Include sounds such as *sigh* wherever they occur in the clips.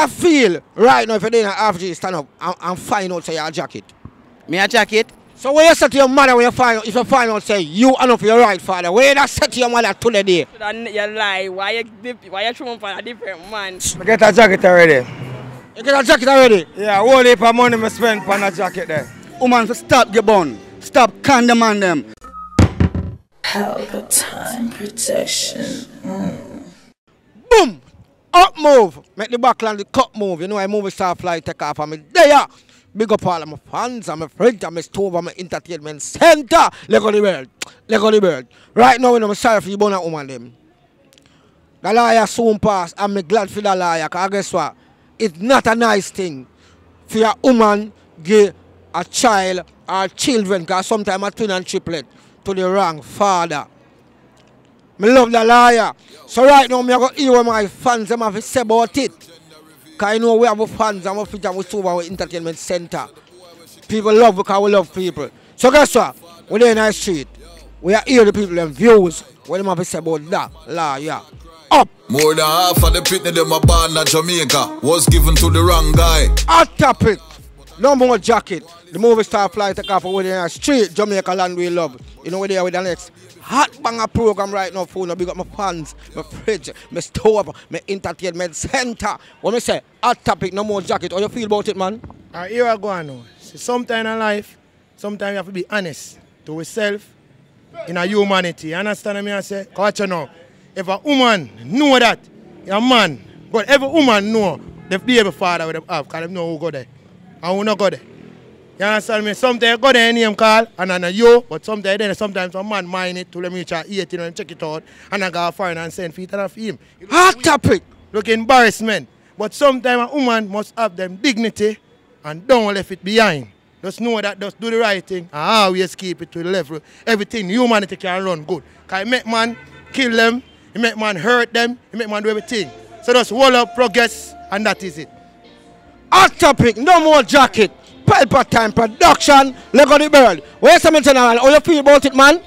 that feel right now if you're doing an half G stand up and, and find out say your jacket? Me a jacket? So when you say to your mother when you find out, if you find out say you are not your right father, when you that say to your mother today? You lie. Why you dip, why you throw for a different man? I get a jacket already. You get a jacket already? Yeah, whole heap of money I spend on a jacket there. Woman, for stop your bun. Stop condemning them. Palpatine protection. Mm. Boom! Up move. Make the backland the cut move. You know I move star fly take off me there. Big up all of my fans and my friends and my stove and my entertainment center. Let go the bird. Let go the bird. Right now, you know, I'm sorry for you born a woman them. The liar soon pass. I'm glad for the liar. Cause guess what? It's not a nice thing for a woman give a child or children, because sometimes a twin and triplet, to the wrong father. Me love the liar. So right now, me I go hear what my fans them have to say about it. Because I know we have fans and we fit and we serve our entertainment center. People love because we love people. So guess what? We're there in the street. We are hear the people and views. What them have to say about that liar. Up. More than half of the pitney them a born in Jamaica was given to the wrong guy. Hot topic. No more jacket. The movie star fly take off over there street Jamaica land we love. You know where they are with the next hot banger program right now now. Big up my fans, my fridge, my stove, my entertainment center. When me say hot topic, no more jacket. How you feel about it, man? Uh, here I go now. See, sometime in life, sometimes you have to be honest to yourself in a humanity. You understand me? I say, watch now. If a woman know that, a man, but every woman know the baby father with them have, because they know who go there. And who not go there. You understand me? Sometimes go there name call and then you, but sometimes then sometimes a man mind it to let me reach a 18 and check it out and I go find and send feet and him. Hot topic. Look embarrassment. But sometimes a woman must have them dignity and don't left it behind. Just know that just do the right thing and always keep it to the level. Everything humanity can run good. Cause make man kill them, it make man hurt them, it make man do everything. So just hold up progress and that is it. Hot topic, no more jacket. Pelpa time production. Look at the bird. Where's the general? How you feel about it, man?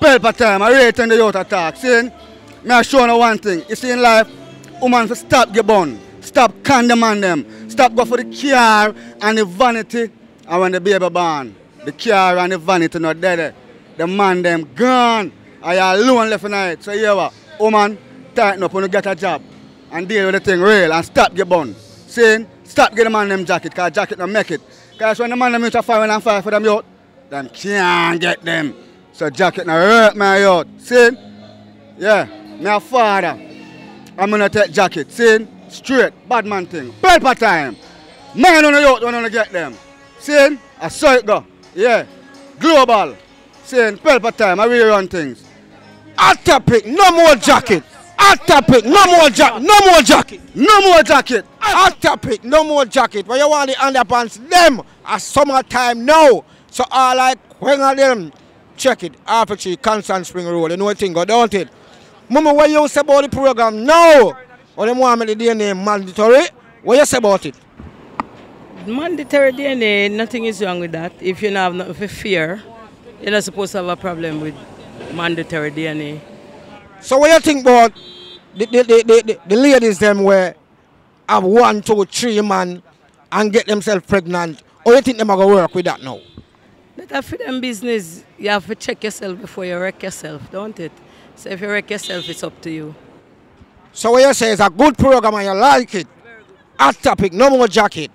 Pelpa time, I rate the youth attack. See, me I show you one thing. You see in life, woman stop get born. Stop condemning them. Stop go for the car and the vanity. And when the baby born, the car and the vanity not dead. The man them gone. I alone left tonight. So you what? Woman, tighten up when you get a job. And deal with the thing real and stop get born. See? Stop get getting man them jacket, cause jacket don't make it. Cause when the man them used to fight and fight for them youth, them can't get them. So jacket now hurt my youth. See? Yeah, a father. I'm gonna take jacket. See? Straight, bad man thing. Pelpa time. Man on the youth when to get them. See? I saw it go. Yeah. Global. See? Pelpa time, I really run things. Hot topic, no more jacket. Hot it. no more jacket, no more jacket. No more jacket. I'll tap it. no more jacket. When you want the underpants, them are summertime now. So I like when of them, check it. Half a tree, Constant Spring Road. You know what thing go, don't it? Mama, what you say about the program now? Or them want me the DNA mandatory? What you say about it? Mandatory DNA, nothing is wrong with that. If you don't have nothing for fear, you're not supposed to have a problem with mandatory DNA. So what you think about the, the, the, the, ladies them where have one, two, three man and get themselves pregnant? Or you think them are going to work with that now? That for them business, you have to check yourself before you wreck yourself, don't it? So if you wreck yourself, it's up to you. So what you say is a good program and you like it. Hot topic, no more jacket.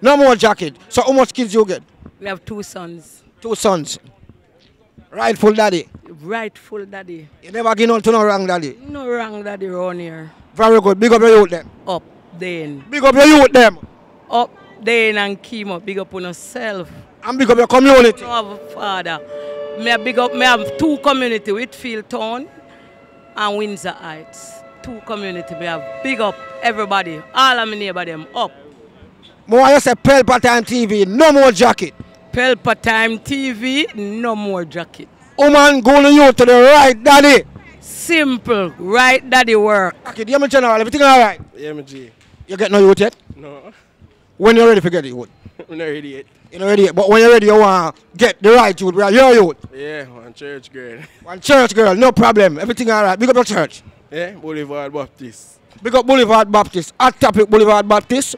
No more jacket. So how much kids you get? We have two sons. Two sons. Rightful daddy. Rightful daddy. You never give on to no wrong daddy. No wrong daddy around here. Very good. Big up your youth them. Up then. Big up your youth them. Up then and chemo. Big up on yourself. And big up your community. I have a father. Me big up, me have two community, Whitfield Town and Windsor Heights. Two community, me have big up everybody. All of my neighbor them up. More you say Pelpa Time TV, no more jacket. Pelpa Time TV, no more jacket. Woman going you to the right daddy. Simple, right daddy work. Okay, dear my general, everything all right? Yeah, my G. You get no youth yet? No, *laughs* When you're ready, forget it, youth. *laughs* I'm not ready yet. You're not ready yet, but when you're ready, you want to get the right youth, where your youth. Yeah, one church girl. *laughs* One church girl, no problem. Everything all right. Big up your church. Yeah, Boulevard Baptist. Big up Boulevard Baptist. At topic Boulevard Baptist.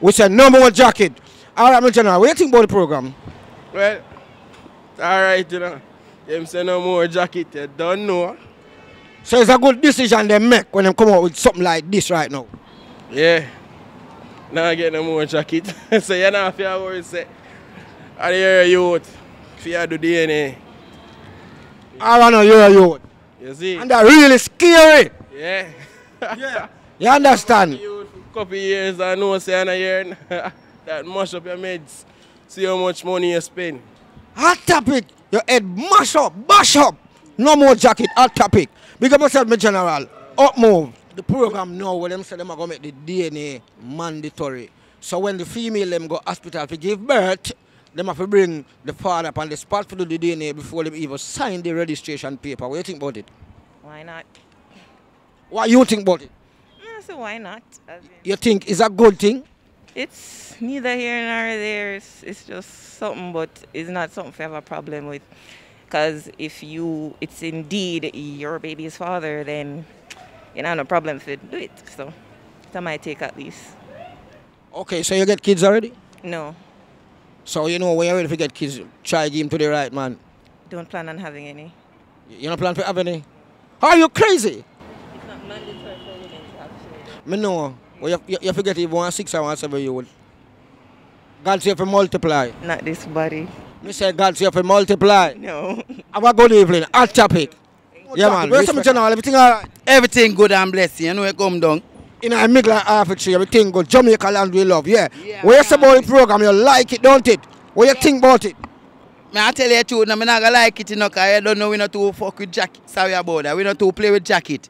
We say number one jacket. All right, my general. What do you think about the program? Well, alright, you know. Them say no more jacket, you don't know. So it's a good decision they make when they come out with something like this right now. Yeah. Now I get no more jacket. *laughs* so you know if you worry say, I hear youth, if you do DNA. I know you're a youth. You see? And that really scary. Yeah. Yeah. *laughs* You understand? You couple years I know say and a year that mash up your meds. See how much money you spend. Hot topic. Your head mash up, bash up. No more jacket, hot topic. Big up yourself, my general. Up move. The program now where them say them are gonna make the DNA mandatory. So when the female them go hospital to give birth, them have to bring the father up on the spot to do the DNA before them even sign the registration paper. What do you think about it? Why not? What you think about it? I say why not? As in, You think it's a good thing? It's neither here nor there. It's, it's just something, but it's not something to have a problem with. Because if you, it's indeed your baby's father, then you know no problem if you do it. So that might take at least. Okay, so you get kids already? No, So you know when you're ready to get kids, try give him to the right man. don't plan on having any. You don't plan to have any? Are you crazy? It's not mandatory for women to have children. Me know. Well, you, you, you forget if one six or one seven year old. God say for multiply. Not this body. Me say God say for multiply. No. *laughs* Have a good evening. Hot topic. Yeah, man. Where's some general? Everything all right? Everything good and blessed. You know it come down. In a middle of half a tree, everything good. Jamaica land we love, yeah. What you say about the program? You like it, don't it? What you think about it? Me I tell you the truth, no, me not gonna like it, you know, cause I don't know we not too fuck with jacket. Sorry about that. We not too play with jacket.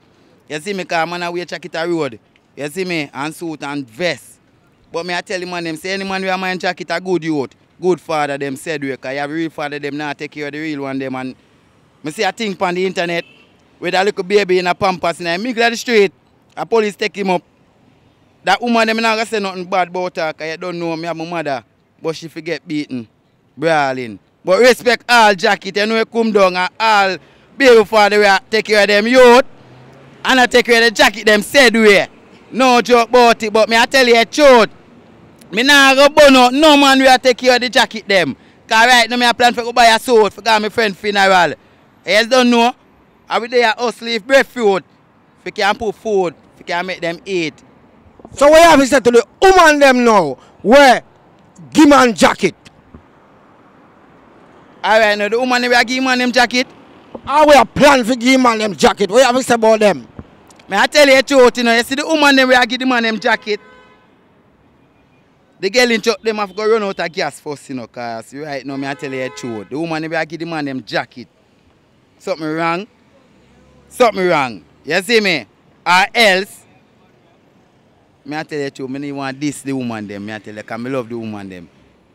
You see me, cause man I wear jacket a road. You see me, and suit and vest. But me I tell the man them, say any man wear my jacket a good youth. Good father them said we, cause you have a real father them now take care of the real one them and me see a thing on the internet with a little baby in a Pampers in the middle of the street. A police take him up. That woman them not gonna say nothing bad about her, cause you don't know me have my mother. But she forget beaten, brawling. But respect all jacket, know you come down and all baby father we take care of them youth. And I take care of the jacket them said way. No joke about it, but me I tell you the truth. Me nah go out no man we a take care of the jacket them. Cause right now me a plan for go buy a suit for go my friend funeral. You just don't know. I be there hustle if breadfruit. If you can put food, if you can make them eat. So what have to say to the woman them now? Where give man jacket. Alright now the woman we a give man them jacket. How we a plan for give man them jacket? What you have to say about them? Me I tell you the truth, you know, you see the woman them we a give the man them jacket. The girl in truck them have to go run out of gas first, you know, cause right now me I tell you the truth. The woman them we a give the man them jacket. Something wrong. Something wrong. You see me? Or else, me I tell you the truth, me want this the woman them, me I tell you, cause me love the woman them.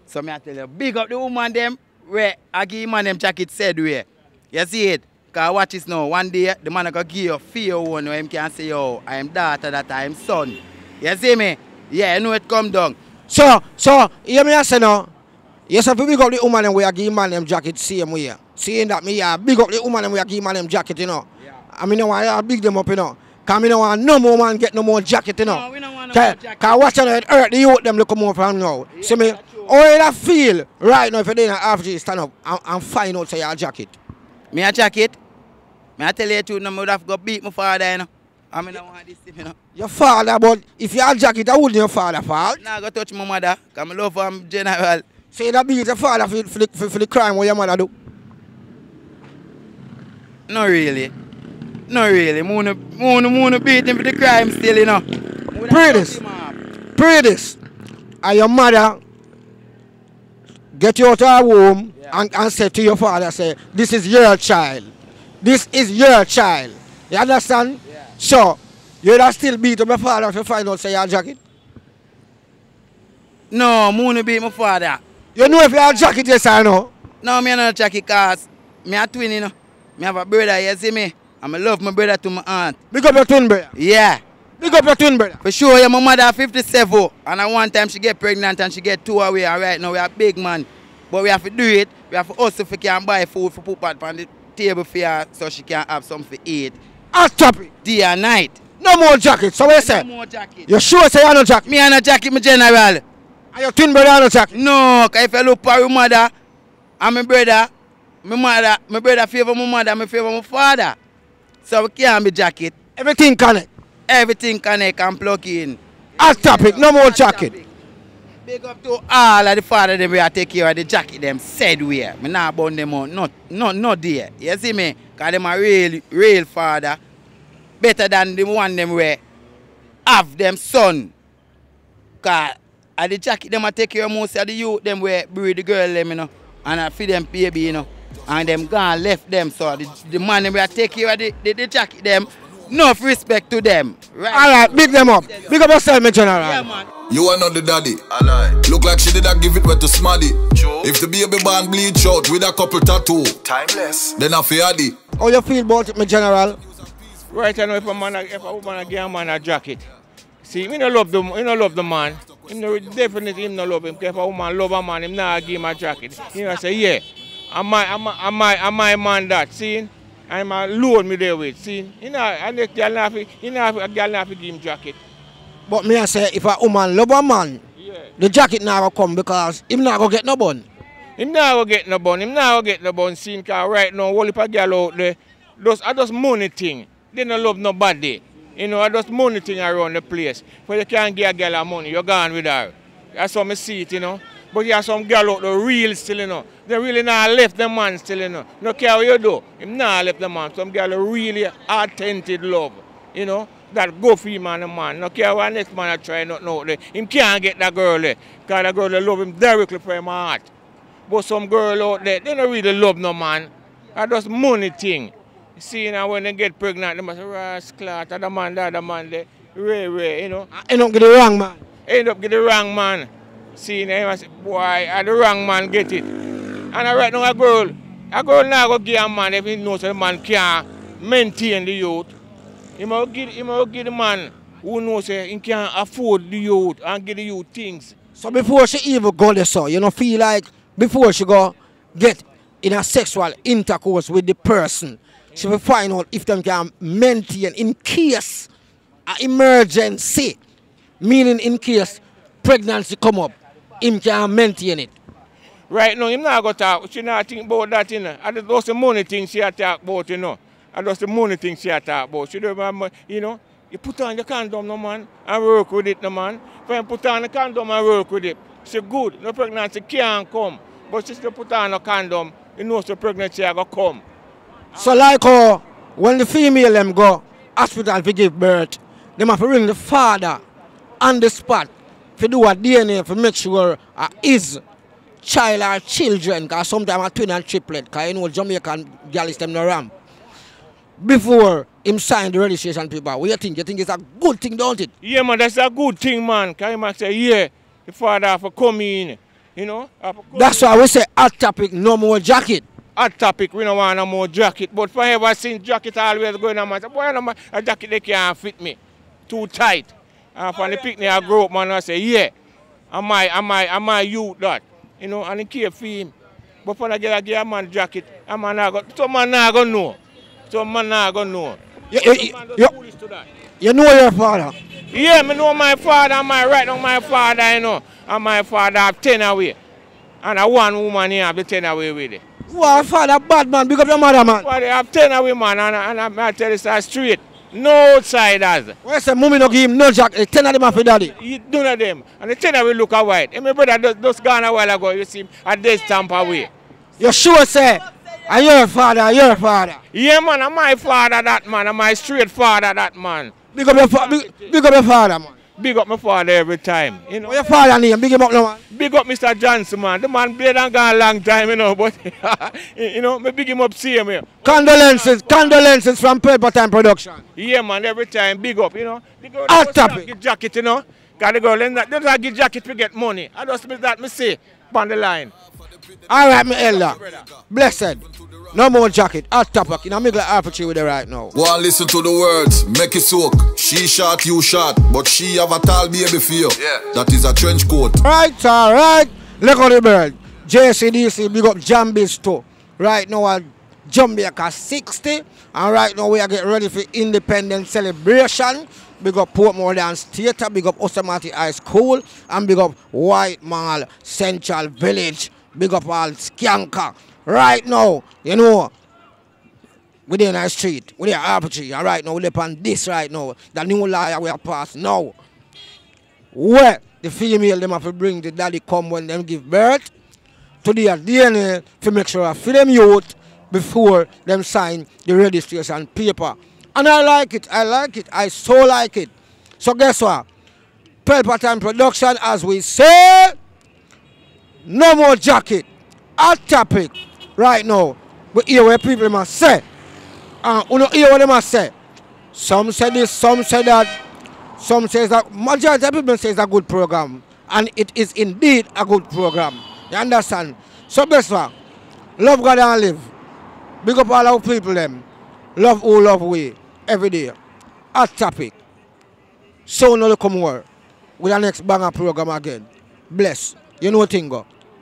So me I tell you, big up the woman them, where I give the man them jacket said where. You see it? Cause watch this now, one day the man gonna give you fear one where him can say, yo, I am daughter, that I am son. You see me? Yeah, you know it come down. So, so, hear me I say now. Yes, if you big up the woman and we are give man them jacket same way. Seeing that me uh, big up the woman and we are give man them jacket, you know. I mean, to big them up, you know. Cause me no want no more man get no more jacket, you know. No, we don't want no more jacket. cause watch out, it hurt the youth them look more from now. See me? How you that feel right now if you're in an half G stand up and, and find out say your jacket? Me a jacket. Me I tell you the truth, no, me would have go beat my father, you know. I mean, I want this, you know. Your father, but if you have jacket, I wouldn't your father fault. Now go touch my mother, cause I love her general. Say that be your father for, for, the, for, for the crime what your mother do. No really. No really. Moon moon moon beat him for the crime still, you know. Pray this. Pray this. And your mother get you out of her womb and, and say to your father, say, this is your child. This is your child. You understand? Yeah. So, you'd have still beat up your father to find out say your jacket. No, moon beat my father. You know if you have jacket, yes or no? No, me not jacket cause me a twin, you know. Me have a brother, you see me? And I love my brother to my aunt. Big up your twin brother. Yeah. Big up your twin brother. For sure, yeah, my mother 57 and at one time she get pregnant and she get two away and right now we are big man. But we have to do it. We have to hustle if we can buy food for put on the table for her so she can have something to eat. Hot topic. Day and night. No more jacket. So what you say? No more jacket. You sure say you no jacket? Me and a jacket, my general. And your twin brother no jacket? No, cause if you look for your mother and my brother, my mother, my brother favor my mother, my favor my father. So we can't be jacket. Everything connect. Everything connect and plug in. Hot topic. No more jacket. Big up to all of the father them we are take care of the jacket them said we. Me not burn them out. Not not not there. You see me? Cause them a real real father. Better than the one them where have them son. Cause at the jacket them a take care of most of the youth them where breed the girl them you know. And I feed them baby you know. And them gone left them so the, the man them we are take care of the, the, the jacket them. Enough respect to them. Right. All right, big them up. Big up yourself, my general. Yeah, man. You are not the daddy. Look like she did not give it wet to smarty. If the baby born bleach out with a couple tattoo, timeless. Then I fear the. How you feel about it, my general? Right, I know if a man, if a woman a give a man a jacket. See, me no love the, me no love the man. Him no definitely him no love him. 'Cause If a woman love a man, him not give him a jacket. He know say, yeah, am I, am I, am I, am I man that? See, I'm a load me there with. See, you know, and the girl not fi, you know, a girl not fi give him jacket. But me I say, if a woman love a man, the jacket now gonna come because him not gonna get no bun. Him not go get no bun. Him not go get no bun. See, cause right now, whole heap of girl out there, just, I just money thing. They don't love nobody. You know, I just money thing around the place. But you can't get a girl a money, you're gone with her. That's how me see it, you know. But you have some girl out there real still, you know. They really not left the man still, you know. No care what you do, him not left the man. Some girl really authentic love, you know. That go for him and the man. No care what next man I try nothing out there. Him can't get that girl there. Because that girl they love him directly from him heart. But some girl out there, they don't really love no man. That's just money thing. See now when they get pregnant, they must say, rascal, that the man, that the man, they, ray, ray, you know. I End up get the wrong man. End up get the wrong man. See now, must say, boy, I the wrong man get it. And I right now a girl, a girl now go give a man if he knows the man can't maintain the youth. He must give, he must give the man who knows say he can afford the youth and give the youth things. So before she even go there, so you know, feel like before she go get in a sexual intercourse with the person, she will find out if them can maintain in case a emergency, meaning in case pregnancy come up, him can maintain it. Right now, him not go talk. She not think about that, you know. And that's the money thing she talk about, you know. And that's the money thing she talk about. She don't remember, you know. You put on your condom, no man, and work with it, no man. When you put on the condom and work with it, she good. No pregnancy can't come. But she still put on a condom, you know the pregnancy a go come. So like how when the female them go hospital to give birth, them have to ring the father on the spot to do a DNA to make sure uh, his child or children, because sometimes a twin and triplet, because you know Jamaican girls them no ramp. Before him sign the registration paper, what you think? You think it's a good thing, don't it? Yeah, man, that's a good thing, man. Can you say, yeah, the father have to come in, you know. That's in. why we say hot topic, no more jacket. hot topic, we don't want no more jacket. But forever since jacket always going on, man, say, boy, no, a jacket they can't fit me. Too tight. And from the picnic I grow up, man, I say, yeah, am I, am I, am I you that? You know, and he care for him. But when I get a give a man jacket, a man not go, some man not go know. Some man not go know. You, you, you, you, you know your father. Yeah, me know my father, and my right now my father, you know. And my father have ten away. And a one woman here have the ten away with it. Wow, father, bad man, up your mother, man. Well, they have ten away, man, and, and I, I tell you that straight. No outsiders. Why say mommy no give him no jacket? Ten of them have for daddy. You, none of them. And the ten away look a white. And my brother just, just gone a while ago, you see him, at this stamp away. You sure say, are your father, are your father? Yeah, man, I'm my father, that man. I'm my straight father, that man. Big up your, fa- big, big up your father, man. Big up my father every time. You know. What your father name? Big him up, no man. Big up Mr. Johnson, man. The man played and gone a long time, you know, but, *laughs* you know, me big him up same here. Condolences, condolences from Pelpa Time Production. Yeah, man, every time, big up, you know. The girl Hot topic. Get jacket, you know. Cause the girl, they not give jacket to get money. I just miss that, me say, on the line. All right, my elder. Blessed. No more jacket. I'll Hot topic. You know, me like half a tree with it right now. Go and listen to the words, make it soak. She shot, you shot, but she have a tall baby for you. Yeah. That is a trench coat. Right, all right. Look at the bird. JCDC, big up Jambies too. Right now, uh, Jamaica 60. And right now we are getting ready for independence celebration. Big up Portmore Dance Theatre, big up Osamati High School, and big up White Mall Central Village. Big up all Skanker. Right now, you know, we in our street, we in RPG, and right now we live on this right now. The new law we are passed now. Where the female them have to bring the daddy come when them give birth to their DNA to make sure I feed them youth before them sign the registration paper. And I like it, I like it, I so like it. So guess what? Pelpa Time Production, as we say, no more jacket. Hot topic right now. We hear what people must say. Uh, and you know hear what they must say. Some say this, some say that. Some says that majority of people say it's a good program. And it is indeed a good program. You understand? So best one, love God and live. Big up all our people them. Love who love we every day. Hot topic. So now come more with the next banger program again. Bless. You know what thing?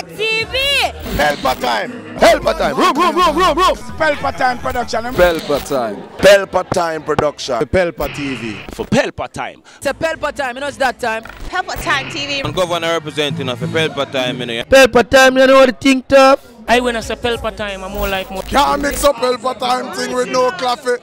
Pelpa TV! Pelpa time. Pelpa time. Room, room, room, room, room. Pelpa time production. Pelpa time. Pelpa time production. Pelpa TV. For Pelpa time. It's a Pelpa time, you know it's that time. Pelpa Time TV. I'm governor representing of a Pelpa time, you know. Pelpa time, you know what the think tough? I when I say Pelpa time, I'm more like more. Can't mix up Pelpa time thing with no coffee.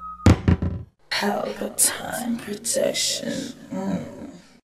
Pelpa Time Production. Mm.